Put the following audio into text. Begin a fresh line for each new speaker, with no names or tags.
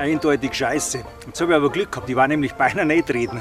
eindeutig scheiße. Jetzt habe ich aber Glück gehabt, die war nämlich beinahe nicht reden.